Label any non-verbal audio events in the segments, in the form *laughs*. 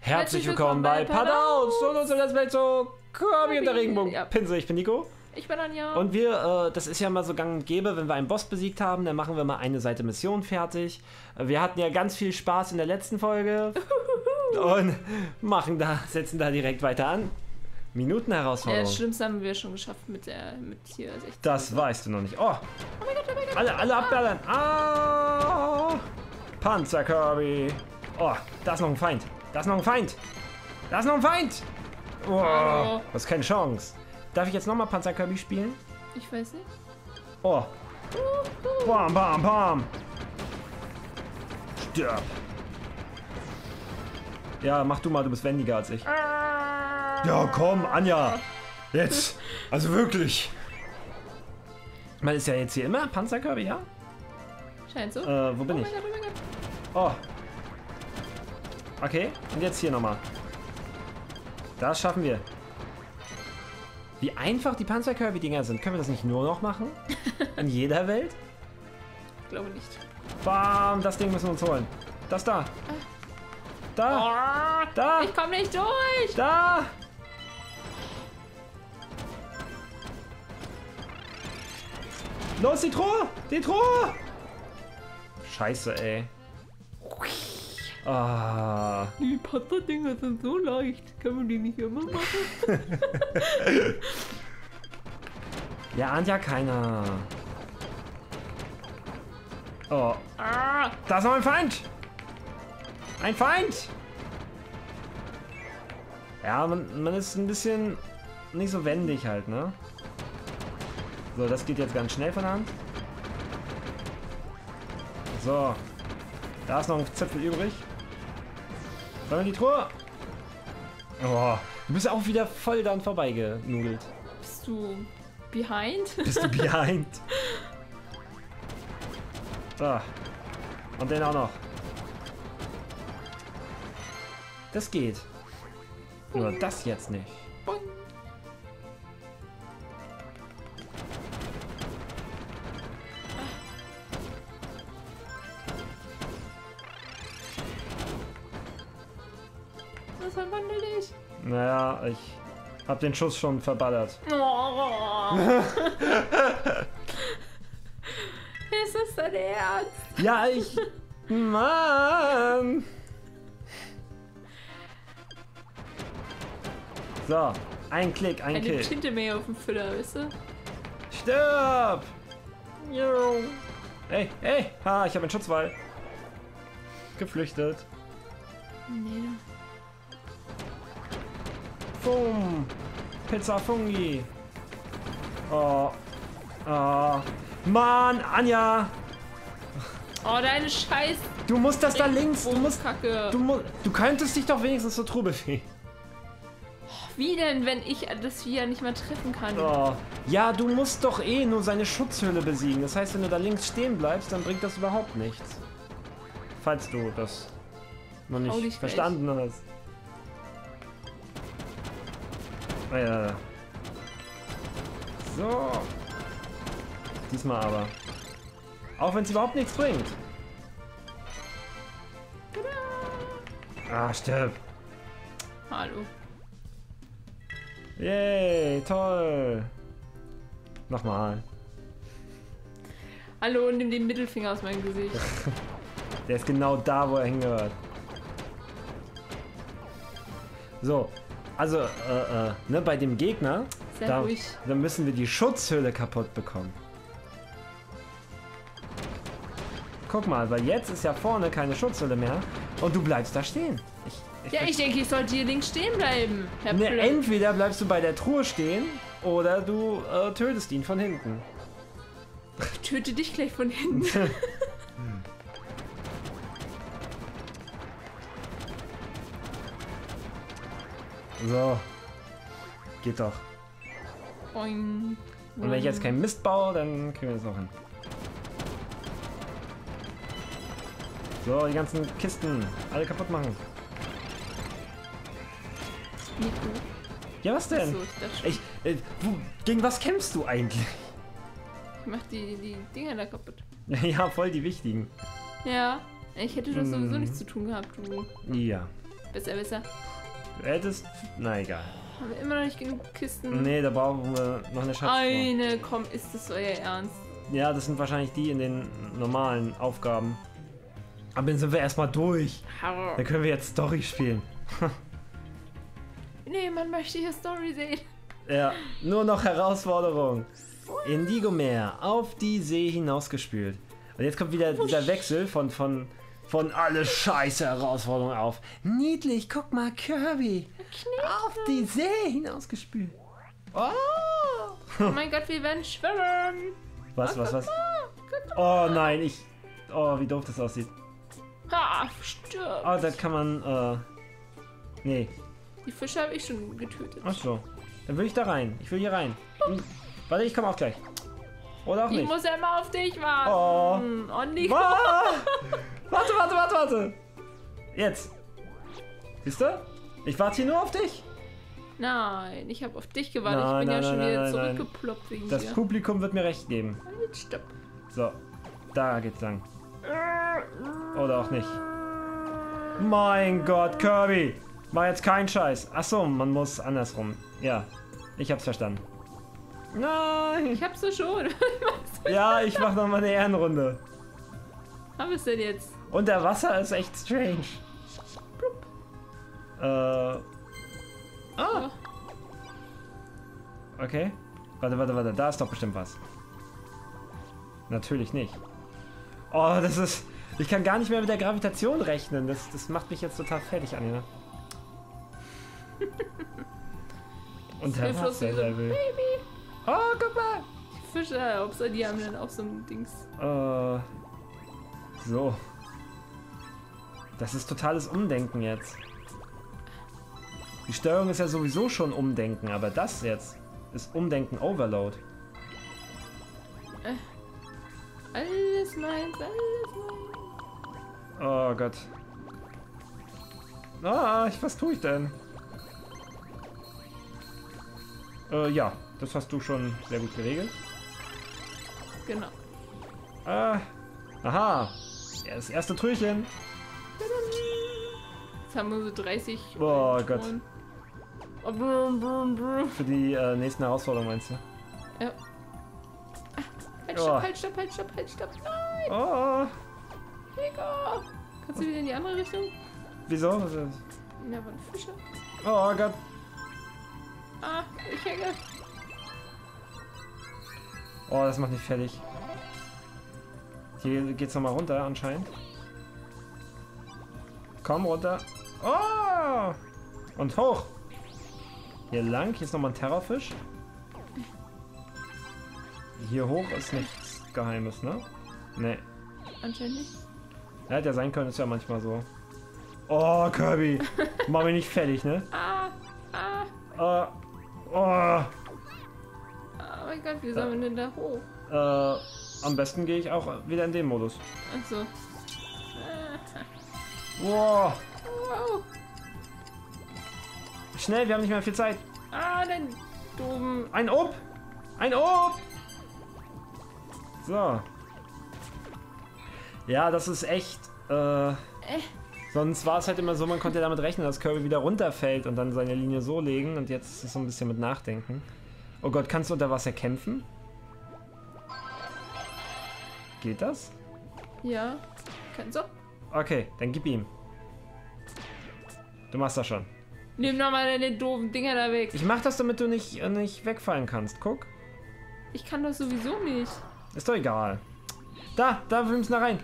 Herzlich willkommen bei Padaus und unser Let's Play zu Kirby und der Regenbogen. Ja. Pinsel, ich bin Nico. Ich bin Anja. Und wir, äh, das ist ja mal so gang und gäbe, wenn wir einen Boss besiegt haben, dann machen wir mal eine Seite Mission fertig. Äh, Wir hatten ja ganz viel Spaß in der letzten Folge und *laughs* machen da, setzen da direkt weiter an. ja, Minutenherausforderung. das Schlimmste haben wir schon geschafft mit der mit hier 16. Das weißt du noch nicht. Oh, Oh mein Gott, oh mein Gott. alle, alle abballern. Ah, Panzer Kirby. Oh, da ist noch ein Feind. Da ist noch ein Feind. Da ist noch ein Feind. Oh, Hallo. das ist keine Chance. Darf ich jetzt nochmal Panzer Kirby spielen? Ich weiß nicht. Oh, bam, bam, bam. Stirb. Ja, mach du mal, du bist wendiger als ich. Ja, komm, Anja. Jetzt. Also wirklich. Man ist ja jetzt hier immer Panzer Kirby, ja? Scheint so. Äh, wo oh bin mein ich? Gott, oh mein Gott. Oh. Okay, und jetzt hier nochmal. Das schaffen wir. Wie einfach die Panzer-Kirby-Dinger sind. Können wir das nicht nur noch machen? *laughs* In jeder Welt? Ich glaube nicht. Bam, das Ding müssen wir uns holen. Das da. Da. Da. Ich komme nicht durch. Da. Los, die Truhe. Die Truhe. Scheiße, ey. Ah. Die Panzerdinger sind so leicht. Kann man die nicht immer machen? *laughs* Ja, ahnt ja keiner. Oh, Ah, da ist noch ein Feind. Ein Feind. Ja, man, man ist ein bisschen nicht so wendig halt, ne? So, das geht jetzt ganz schnell von der Hand. So. Da ist noch ein Zipfel übrig. Wir die Truhe? Oh, du bist auch wieder voll dann vorbeigenudelt. bist du behind? Bist du *laughs* behind? So. Und den auch noch. Das geht. Nur das jetzt nicht. Boing. Hab den Schuss schon verballert. Oh. *laughs* Ist das dein Ernst? Ja, ich. Mann! So, ein Klick, ein Eine Kill. Tinte mehr auf dem Füller, weißt du? Stirb! Jo. Ey, ey! Ha, ich habe einen Schutzwall. Geflüchtet. Nee. Fum! Pizza Fungi! Oh. Oh. Mann, Anja! Oh, deine Scheiß. Du musst das da links. Du musst. Kacke. Du, mu du könntest dich doch wenigstens zur Truhe bewegen. Wie denn, wenn ich das Vieh ja nicht mehr treffen kann? Oh. Ja, du musst doch eh nur seine Schutzhülle besiegen. Das heißt, wenn du da links stehen bleibst, dann bringt das überhaupt nichts. Falls du das noch nicht dich verstanden hast. Ah, ja. So. Diesmal aber. Auch wenn es überhaupt nichts bringt. Ah, stirb. Hallo. Yay, toll. Nochmal. Hallo, nimm den Mittelfinger aus meinem Gesicht. *laughs* Der ist genau da, wo er hingehört. So, also, äh, äh, ne, bei dem Gegner, Sehr da, ruhig. da müssen wir die Schutzhülle kaputt bekommen. Guck mal, weil jetzt ist ja vorne keine Schutzhülle mehr und du bleibst da stehen. Ich, ich Ja, ich denke, ich sollte hier links stehen bleiben. Ne, entweder bleibst du bei der Truhe stehen oder du äh, tötest ihn von hinten. Ich töte dich gleich von hinten. *laughs* So. Geht doch. Boing. Und wenn ich jetzt keinen Mist baue, dann kriegen wir das auch hin. So, die ganzen Kisten. Alle kaputt machen. Nico. Ja, was denn? Ich äh, wo, gegen was kämpfst du eigentlich? Ich mach die, die Dinger da kaputt. *laughs* ja, voll die wichtigen. Ja, ich hätte doch sowieso Mhm. nichts zu tun gehabt, du. Ja. Besser, besser. Hättest. Na egal. Haben wir immer noch nicht genug Kisten? Nee, da brauchen wir noch eine Schatztruhe. Eine, komm, ist das euer Ernst? Ja, das sind wahrscheinlich die in den normalen Aufgaben. Aber dann sind wir erstmal durch. Dann können wir jetzt Story spielen. Nee, man möchte hier Story sehen. Ja, nur noch Herausforderung. Indigo Meer auf die See hinausgespült. Und jetzt kommt wieder dieser Wechsel von, von, von alle scheiße Herausforderungen auf. Niedlich, guck mal, Kirby. Auf die See hinausgespült. Oh. Oh mein Gott, wir werden schwimmen. Was, was, was? Oh nein, ich. Oh, wie doof das aussieht. Ah, stirb. Oh, da kann man. Äh, nee. Die Fische habe ich schon getötet. Ach so. Dann will ich da rein. Ich will hier rein. Hm. Warte, ich komme auch gleich. Oder auch Ich nicht. muss ja immer auf dich warten. Oh, Nico. *laughs* Warte, warte, warte, warte. Jetzt. Siehst du? Ich warte hier nur auf dich. Nein, ich habe auf dich gewartet. Nein, ich bin nein, ja schon nein, wieder zurückgeploppt wegen Das dir. Publikum wird mir recht geben. Halt, stopp. So. Da geht's lang. Oder auch nicht. Mein Gott, Kirby. Mach jetzt keinen Scheiß. Ach so, man muss andersrum. Ja. Ich hab's verstanden. Nein. Ich hab's doch schon. *laughs* Ja, ich mach noch mal eine Ehrenrunde. haben wir es denn jetzt? Und der Wasser ist echt strange. Äh. Ah, okay. Warte, warte, warte. Da ist doch bestimmt was. Natürlich nicht. Oh, das ist. Ich kann gar nicht mehr mit der Gravitation rechnen. Das, das macht mich jetzt total fertig, Anina. *laughs* So ein Wasserlevel. Baby. Oh, guck mal. Die Fische, ob die haben dann auch so ein Dings. Äh. So. Das ist totales Umdenken jetzt. Die Steuerung ist ja sowieso schon Umdenken, aber das jetzt ist Umdenken Overload. Alles meins, alles meins. Oh Gott. Ah, ich, was tue ich denn? Äh, ja, das hast du schon sehr gut geregelt. Genau. Ah, aha. Ja, das erste Türchen. Jetzt haben wir so 30. Oh Gott. Oh, brum, brum, brum. Für die äh, nächsten Herausforderungen meinst du? Ja. Ah, halt, Oh. stopp, halt, stopp, halt, stopp, halt, stopp. Nein, Oh, Nico. Kannst du wieder in die andere Richtung? wieso? Ja, waren Fische. Oh Gott. Ah, ich hänge. Oh, das macht mich fertig. Hier geht's nochmal runter anscheinend. Komm runter. Oh! Und hoch. Hier lang. Hier ist nochmal ein Terrorfisch. Hier hoch ist nichts Geheimes, ne? Ne. Anscheinend nicht. Ja, hätte ja sein können, ist ja manchmal so. Oh, Kirby. *laughs* Mach mich nicht fertig, ne? Ah, ah. Oh. Oh. Oh mein Gott, wie sollen wir denn da hoch? Äh, am besten gehe ich auch wieder in den Modus. Achso. Wow. Wow. Schnell, wir haben nicht mehr viel Zeit. Ah, den doofen. Ein Ob! Ein Ob! So. Ja, das ist echt. Äh, sonst war es halt immer so, man konnte damit rechnen, dass Kirby wieder runterfällt und dann seine Linie so legen. Und jetzt ist es so ein bisschen mit Nachdenken. Oh Gott, kannst du unter Wasser kämpfen? Geht das? Ja. Kann so. Okay, dann gib ihm. Du machst das schon. Nimm doch mal deine doofen Dinger da weg. Ich mach das, damit du nicht, äh, nicht wegfallen kannst. Guck. Ich kann das sowieso nicht. Ist doch egal. Da, da, wir müssen da rein.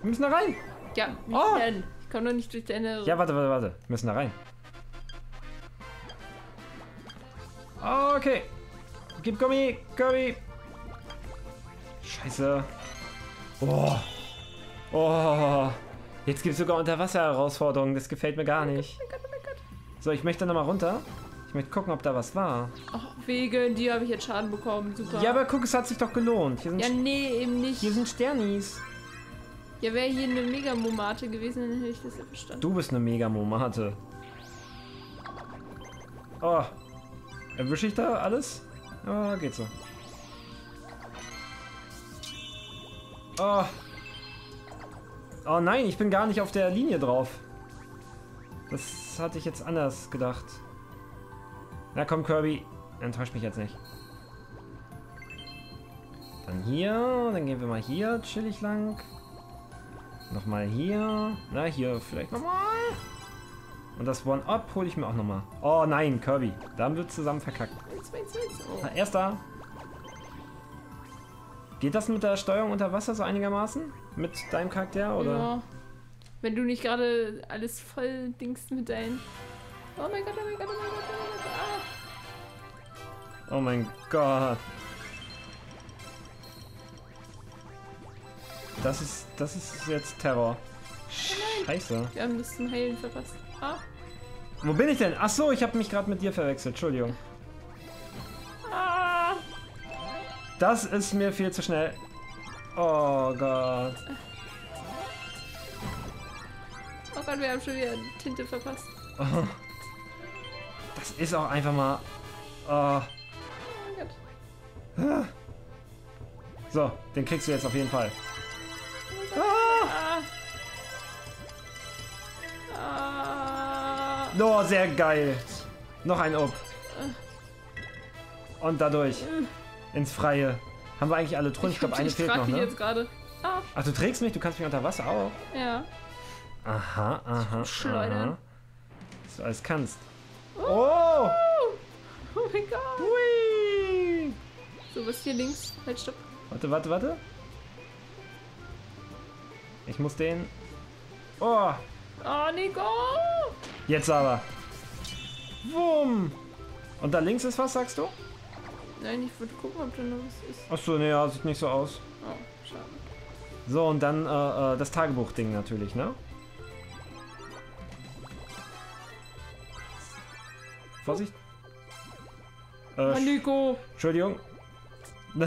Wir müssen da rein. Ja, wie Oh. denn? Ich komme doch nicht durch deine. Ja, warte, warte, warte. Wir müssen da rein. Okay. Gib Gummi, Kirby. Scheiße. Oh. Oh. Jetzt gibt es sogar Unterwasser-Herausforderungen. Das gefällt mir gar nicht. Oh mein Gott, oh mein Gott. So, ich möchte nochmal runter. Ich möchte gucken, ob da was war. Oh, wegen dir habe ich jetzt Schaden bekommen. Super. Ja, aber guck, es hat sich doch gelohnt. Hier sind, Ja, nee, eben nicht. hier sind Sternis. Ja, wäre hier eine Megamomate gewesen, dann hätte ich das ja verstanden. Du bist eine Mega-Momate. Oh. Erwische ich da alles? Ah, geht so. Oh. Oh nein, ich bin gar nicht auf der Linie drauf. Das hatte ich jetzt anders gedacht. Na komm, Kirby. Enttäuscht mich jetzt nicht. Dann hier. Dann gehen wir mal hier chillig lang. Nochmal hier. Na, hier vielleicht nochmal. Und das One-Up hole ich mir auch nochmal. Oh nein, Kirby. Da haben wir zusammen verkackt. Erster. Geht das mit der Steuerung unter Wasser so einigermaßen? Mit deinem Charakter, oder? Ja. Wenn du nicht gerade alles voll dingst mit deinen. Oh mein Gott, oh mein Gott, oh mein Gott, oh mein Gott. Ah. Oh mein Gott. Das ist, das ist jetzt Terror. Scheiße. Wir haben das zum Heilen verpasst. Ah. Wo bin ich denn? Ach so, ich habe mich gerade mit dir verwechselt. Entschuldigung. Das ist mir viel zu schnell. Oh Gott. Oh Gott, wir haben schon wieder Tinte verpasst. *laughs* Das ist auch einfach mal. Oh. Oh. So, den kriegst du jetzt auf jeden Fall. Ah. Ah. Oh, sehr geil. Noch ein Up. Und dadurch ins Freie. Haben wir eigentlich alle Truhen? Ich glaube, eine fehlt noch, ne? jetzt gerade. Ah, Ach, du trägst mich? Du kannst mich unter Wasser auch? ja. Aha, aha. Schleudern. Aha. Was du alles kannst. Oh! Oh mein Gott. Hui! So, was hier links? Halt, stopp. Warte, warte, warte. Ich muss den. Oh! Oh, Nico! Jetzt aber. Wumm! Und da links ist was, sagst du? Nein, ich würde gucken, ob da noch was ist. Achso, ne, ja, sieht nicht so aus. Oh, schade. So, und dann äh, äh, das Tagebuchding natürlich, ne? Vorsicht. Äh, Nico! Entschuldigung. *laughs* oh,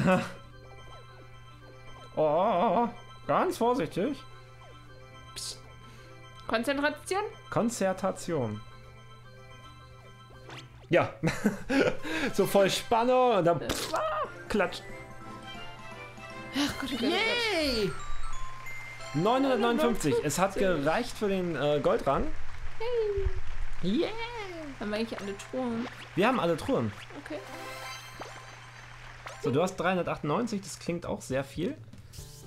oh, oh, oh, ganz vorsichtig. Konzentration? Konzertation. Ja. *laughs* so voll Spannung und dann pff, klatscht. Ach Gott, Gott, Gott. 959. Es hat gereicht für den äh, Goldrang. Yeah. Haben wir eigentlich alle Truhen? Wir haben alle Truhen. Okay. So, du hast 398. Das klingt auch sehr viel.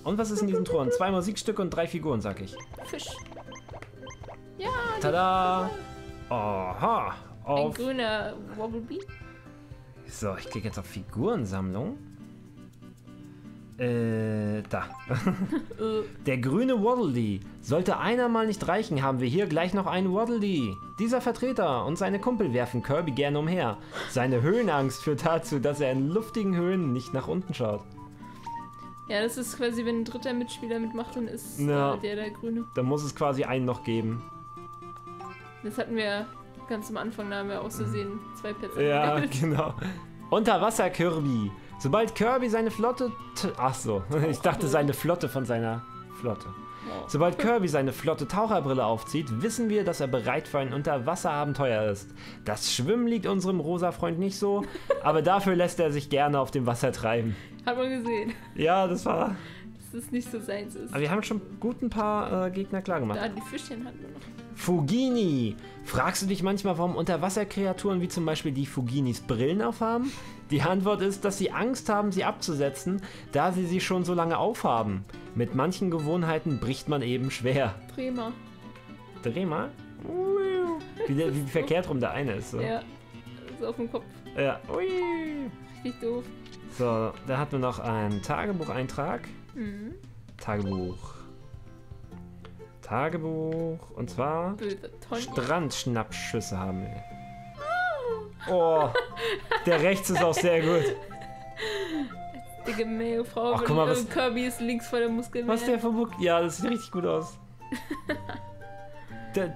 Und was ist in diesen Truhen? Zwei Musikstücke und drei Figuren, sag ich. Fisch. Ja, Tada! Aha. Ein Auf. grüner Wobblebee. So, ich klicke jetzt auf Figurensammlung. Äh, da. *laughs* *laughs* Äh, Der grüne Waddle Sollte einer mal nicht reichen, haben wir hier gleich noch einen Waddle Dieser Vertreter und seine Kumpel werfen Kirby gerne umher. Seine Höhenangst führt dazu, dass er in luftigen Höhen nicht nach unten schaut. ja, das ist quasi, wenn ein dritter Mitspieler mitmacht, dann ist Ja. äh, der der Grüne. Da muss es quasi einen noch geben. Das hatten wir ganz am Anfang, haben wir aus Versehen zwei Plätze. Ja, genau. Unterwasser Kirby. Sobald Kirby seine Flotte. Ach so, *laughs* ich dachte seine Flotte von seiner Flotte. Oh. Sobald Kirby seine flotte Taucherbrille aufzieht, wissen wir, dass er bereit für ein Unterwasserabenteuer ist. Das Schwimmen liegt unserem rosa Freund nicht so, *laughs* aber dafür lässt er sich gerne auf dem Wasser treiben. Hat man gesehen, Ja, das war. dass es nicht so seins ist. Aber wir haben schon gut ein paar äh, Gegner klar gemacht. Da, die Fischchen hatten wir noch. Fugini. Fragst du dich manchmal, warum Unterwasserkreaturen wie zum Beispiel die Fuginis Brillen aufhaben? Die Antwort ist, dass sie Angst haben, sie abzusetzen, da sie sie schon so lange aufhaben. Mit manchen Gewohnheiten bricht man eben schwer. Bremer. Dreh mal. Wie, der, wie verkehrt rum der eine ist. So. Ja. So auf dem Kopf. Ja. Ui. Richtig doof. So, da hatten wir noch einen Tagebucheintrag. Mhm. Tagebuch. Tagebuch. Und zwar. Strandschnappschüsse haben wir. Oh, der rechts ist auch sehr gut. Dicke Meerjungfrau. Ach, guck mal, was- Kirby ist links vor der Muskeln. Was der verbuckt? Ja, das sieht richtig gut aus.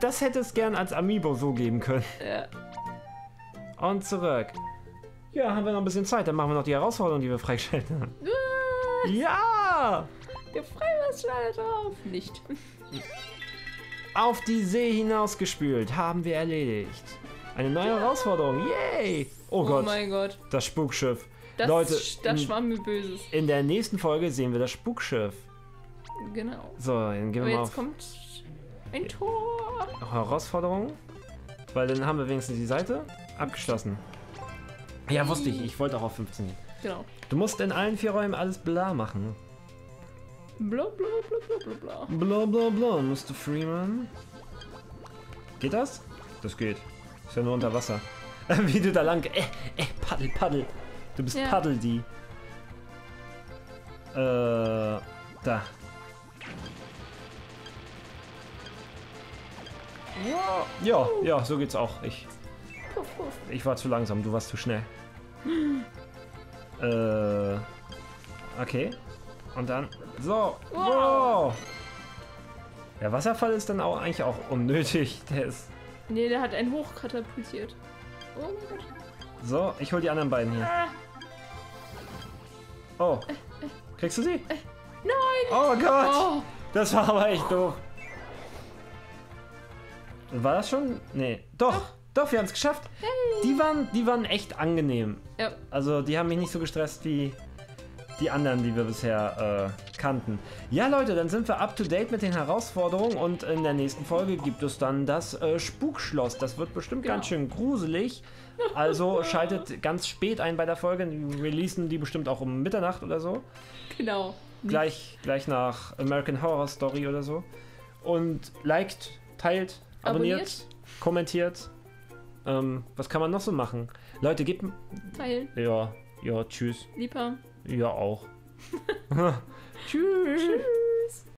Das hätte es gern als Amiibo so geben können. Ja. Und zurück. Ja, haben wir noch ein bisschen Zeit. Dann machen wir noch die Herausforderung, die wir freigestellt haben. Ja! Der Freiwasserschneider drauf. Nicht. *laughs* Auf die See hinausgespült. Haben wir erledigt. Eine neue Herausforderung. Yay! Oh, Oh, Gott, mein Gott. das Spukschiff. Das, Leute, das schwamm mir Böses. In der nächsten Folge sehen wir das Spukschiff. Genau. So, dann gehen Aber wir mal jetzt auf kommt ein Tor. Herausforderung. weil dann haben wir wenigstens die Seite abgeschlossen. Ja, wusste ich. Ich wollte auch auf 15 gehen. Genau. Du musst in allen vier Räumen alles bla machen. Bla bla bla bla bla bla. Bla bla bla, Mr. Freeman. Geht das? Das geht. Ist ja nur unter Wasser. *laughs* Wie du da lang. Äh, äh, paddel, paddel. Du bist Ja. paddel die. Äh, da. Ja, ja, so geht's auch. Ich, ich war zu langsam, du warst zu schnell. *laughs* äh, okay. Und dann. So. Wow. Der Wasserfall ist dann auch eigentlich auch unnötig. *laughs* Der ist. Nee, der hat einen hochkatapultiert. Oh mein Gott. So, ich hol die anderen beiden hier. Ah, Oh. Kriegst du sie? nein! Oh Gott! Oh, Das war aber echt doof. War das schon? Nee. Doch, doch, wir haben es geschafft. Die, waren, die waren echt angenehm. ja. Also die haben mich nicht so gestresst wie die anderen, die wir bisher äh, kannten. Ja, Leute, dann sind wir up to date mit den Herausforderungen und in der nächsten Folge gibt es dann das äh, Spukschloss. Das wird bestimmt Genau. ganz schön gruselig. Also *laughs* schaltet ganz spät ein bei der Folge. Wir releasen die bestimmt auch um Mitternacht oder so. Genau. Gleich, gleich nach American Horror Story oder so. Und liked, teilt, abonniert, Abonniert. kommentiert. Ähm, was kann man noch so machen? Leute, gebt. Teilen. Ja, ja, tschüss. Lieber. Ja, auch. *laughs* *laughs* Tschüss.